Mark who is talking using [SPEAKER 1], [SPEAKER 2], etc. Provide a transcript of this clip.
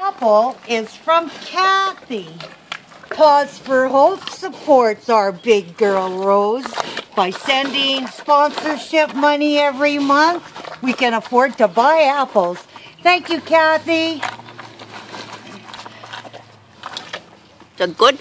[SPEAKER 1] Apple is from Kathy. Paws for Hope supports our big girl Rose by sending sponsorship money every month. We can afford to buy apples. Thank you, Kathy.
[SPEAKER 2] It's a good